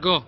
Go.